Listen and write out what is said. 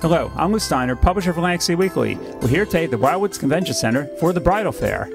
Hello, I'm Lew Steiner, publisher of Atlantic Weekly. We're here today at the Wildwoods Convention Center for the Bridal Fair.